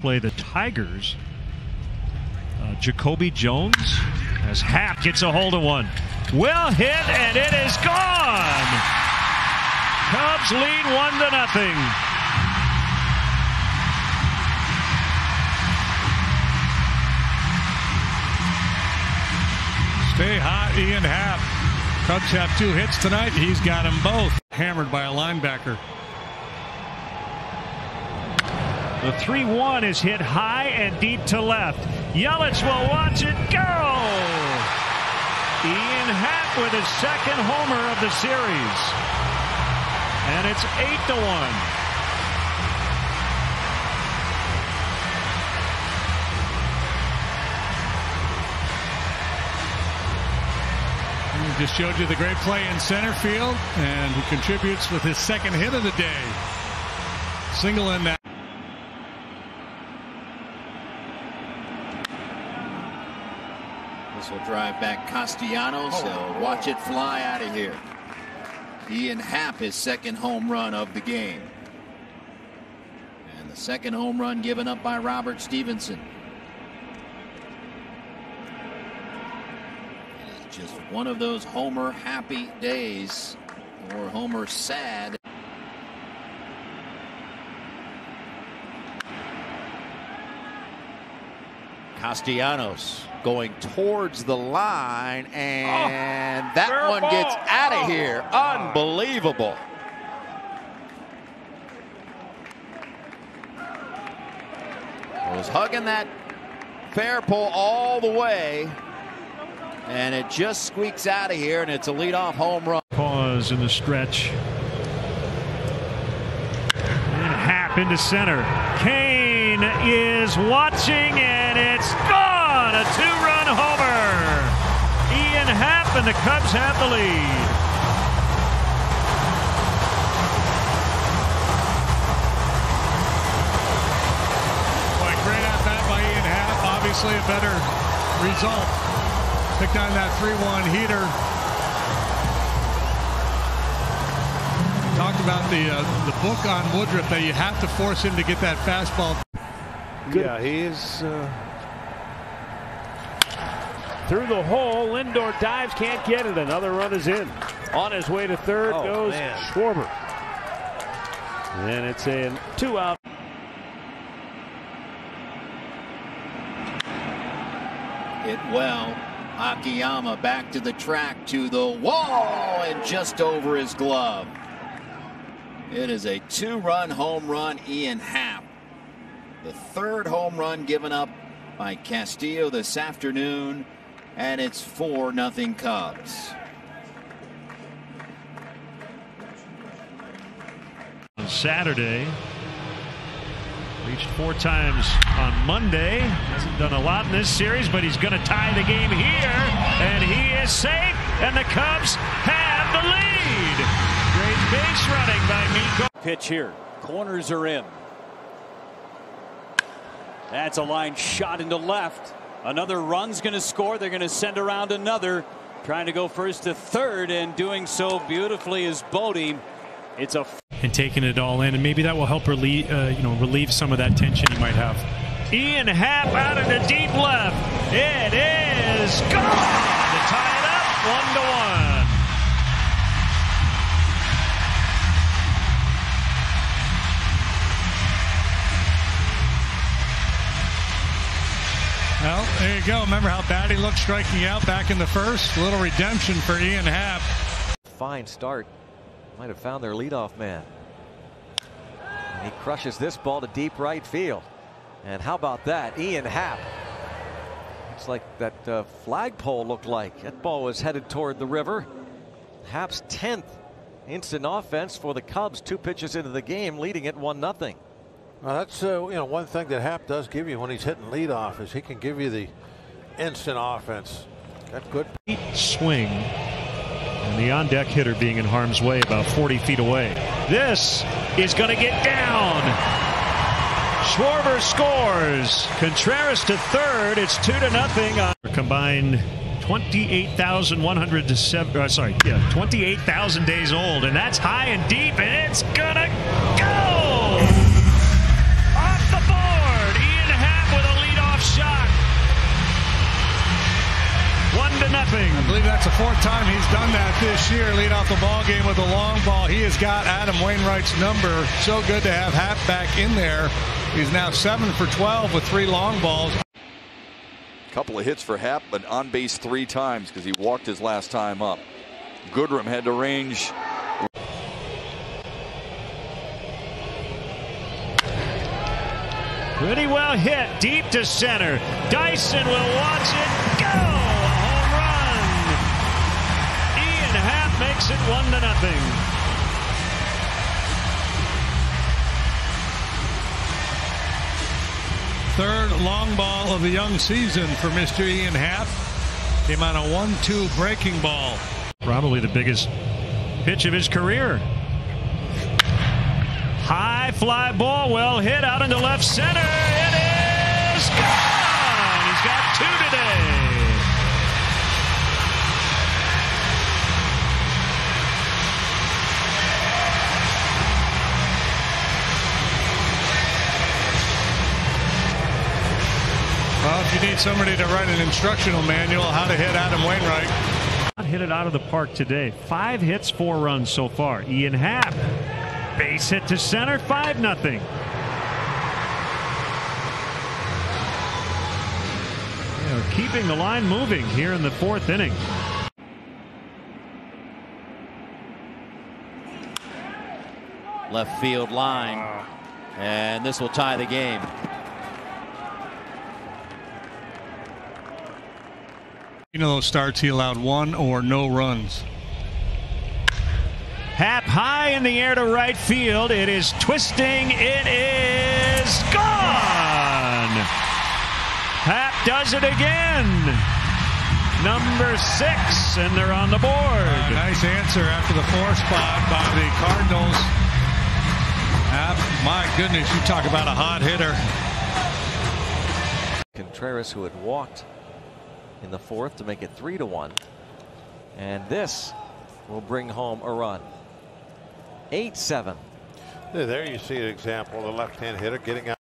play the Tigers. Uh, Jacoby Jones as Happ gets a hold of one. Well hit, and it is gone. Cubs lead one to nothing. Stay hot, Ian Happ. Cubs have two hits tonight. He's got them both. Hammered by a linebacker. The 3 1 is hit high and deep to left. Yelich will watch it go. Ian Happ with his second homer of the series. And it's 8 to 1. Just showed you the great play in center field, and he contributes with his second hit of the day. Single in that. This will drive back Castellanos. Oh. He'll watch it fly out of here. Ian Happ his second home run of the game. And the second home run given up by Robert Stephenson. It is just one of those Homer happy days or Homer sad. Castellanos going towards the line, and oh, that one ball. gets out of oh. here. Unbelievable. Was hugging that fair pole all the way, and it just squeaks out of here, and it's a leadoff home run. Pause in the stretch. And Happ into center. Cain is watching, and it's gone. A two-run homer. Ian Happ and the Cubs have the lead. Boy, great at bat by Ian Happ. Obviously a better result. Picked on that 3-1 heater. Talked about the uh, the book on Woodruff that you have to force him to get that fastball. Good. Yeah, he is uh... through the hole. Lindor dives, can't get it. Another run is in. On his way to third oh, goes man. Schwarber. And it's in two out. It well. Akiyama back to the track to the wall and just over his glove. It is a two-run home run, Ian Happ. The third home run given up by Castillo this afternoon, and it's 4 nothing Cubs. On Saturday, reached four times on Monday. Hasn't done a lot in this series, but he's going to tie the game here, and he is safe, and the Cubs have the lead. Great base running by Miko. Pitch here. Corners are in. That's a line shot into left. Another run's going to score. They're going to send around another. Trying to go first to third and doing so beautifully is Bote. It's a and taking it all in, and maybe that will help relieve, uh, you know, relieve some of that tension you might have. Ian Happ out into deep left. It is gone to tie it up one to one. Well, there you go. Remember how bad he looked striking out back in the first? A little redemption for Ian Happ. Fine start. Might have found their leadoff man. And he crushes this ball to deep right field. And how about that? Ian Happ. Looks like that uh, flagpole looked like. That ball was headed toward the river. Happ's 10th instant offense for the Cubs. Two pitches into the game, leading it 1 0. Well, that's uh, you know one thing that Happ does give you when he's hitting leadoff is he can give you the instant offense. Got good swing. And the on deck hitter being in harm's way about 40 feet away. This is going to get down. Schwarber scores. Contreras to third. It's two to nothing. Combined 28,107. Uh, sorry, yeah, 28,000 days old, and that's high and deep, and it's gonna fourth time he's done that this year. Lead off the ball game with a long ball. He has got Adam Wainwright's number. So good to have Happ back in there. He's now seven for 12 with three long balls. Couple of hits for Happ, but on base three times because he walked his last time up. Goodrum had to range. Pretty well hit deep to center. Dyson will watch it makes it one to nothing. Third long ball of the young season for Mr. Ian Happ. Came on a 1-2 breaking ball. Probably the biggest pitch of his career. High fly ball, well hit out into left center. It is gone. Need somebody to write an instructional manual how to hit Adam Wainwright. Hit it out of the park today. Five hits, four runs so far. Ian Happ. Base hit to center, 5 nothing. They're keeping the line moving here in the fourth inning. Left field line. And this will tie the game. You know those starts he allowed one or no runs. Happ high in the air to right field. It is twisting. It is gone. Happ does it again. Number six, and they're on the board. Uh, nice answer after the four spot by the Cardinals. Happ, my goodness, you talk about a hot hitter. Contreras, who had walked in the fourth to make it three to one. And this will bring home a run. 8 7. There you see an example of the left hand hitter getting out.